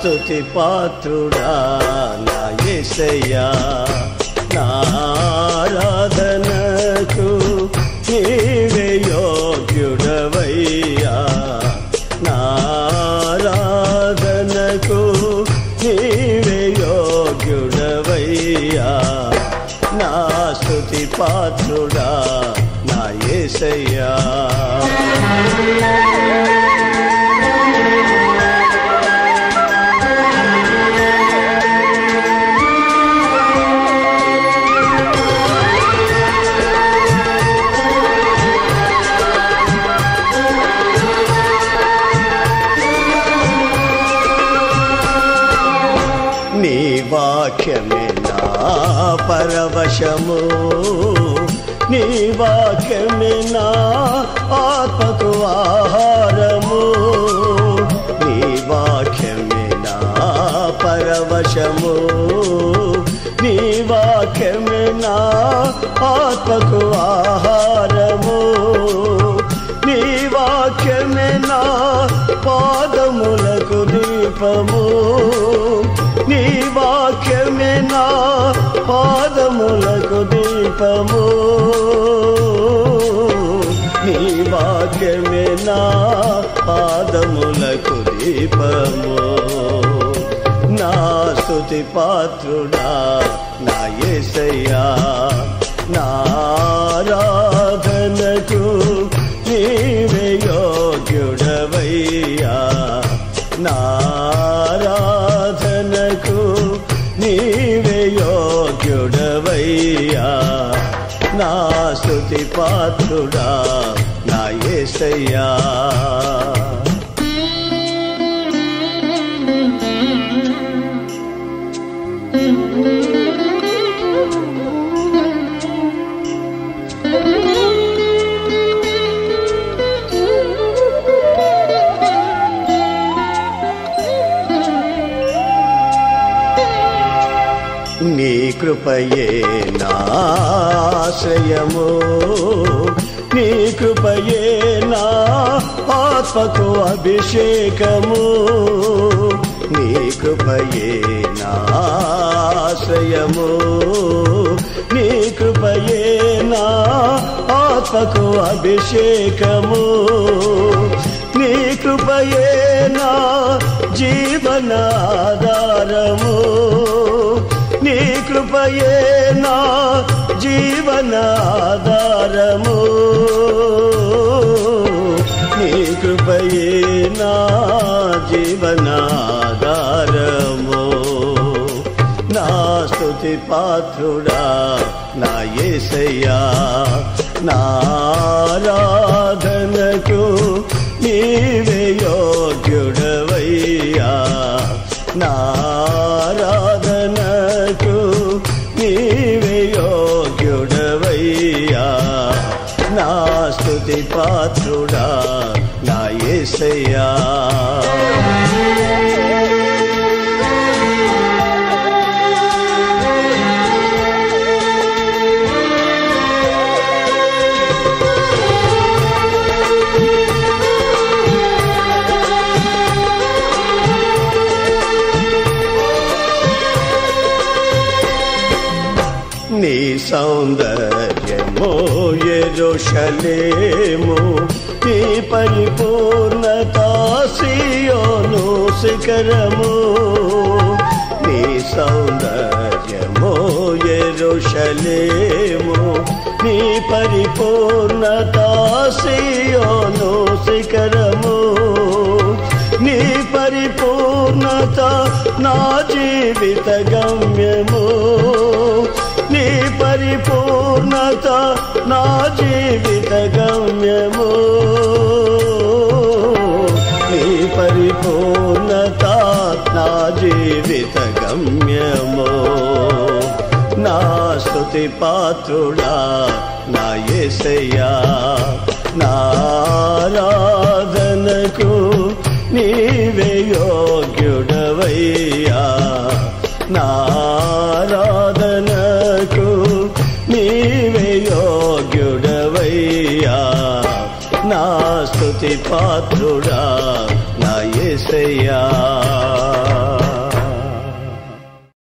స్థుతి పాత్రుడా నా ఏసయ్యా నా ఆరాధనకు నీవే యోగ్యుడవయ్యా. నా ఆరాధనకు నీవే యోగ్యుడవయ్యా. నా స్థుతి పాత్రుడా నా ఏసయ్యా. పరవశము. నీ వాక్యమే నా ఆత్మకు ఆహారము. నీ వాక్యమే నా పరవశము. నీ వాక్యమే నా ఆత్మకు ఆహారము. నీ వాక్యమే నా పాదములకు దీపము. నీ వా పాదములకు దీపము. నీ వాక్యమే నా పాదములకు దీపము. నా స్థుతి పాత్రుడా నా ఏసయ్యా. నారాధనకు నీవే యోగ్యుడవయ్యా. నారా యోగ్యుడవయ్యా నా స్తుతి పాత్రుడా నా యేసయ్యా నీ కృపయే నాశ్రయము. నీ కృపయే నా ఆత్మకు అభిషేకము. నీ కృపయే నాశ్రయము. నీ కృపయే నా ఆత్మకు అభిషేకము. నీ కృపయే నా జీవనాధారము. కృపయే నా జీవనాధారము? నీ కృపయే నా జీవనాధారము. నా స్థుతి పాత్రుడా నా ఏసయ్యా నారాధనకు ఆరాధనకు యేసయ్యా నీ సౌందర్యమో ఎరుషలేము శక్తి పరిపూర్ణత సియోను శిఖరము. నీ సౌందర్యమో ఎరుషలేము. నీ పరిపూర్ణత సియోను శిఖరము. నీ పరిపూర్ణత నా జీవిత గమ్యము. నీ పరిపూర్ణత నా జీవిత గమ్యము. జీవిత గమ్యము నా స్థుతి పాత్రుడా నా ఎసయ్యా నారాధనకు నీవే యోగ్యుడవయ్యా నారాధనకు నీవే యోగ్యుడవయ్యా నా స్థుతి పాత్రుడా నా ఎసయ్యా